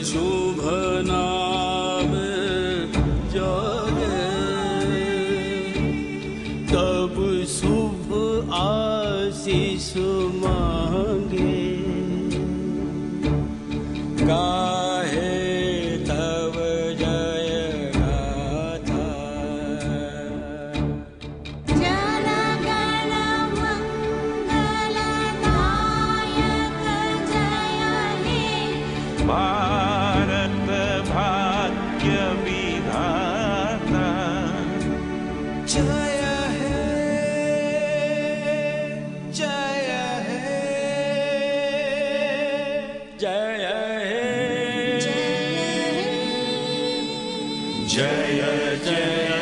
Jesus. जय हे। जय जय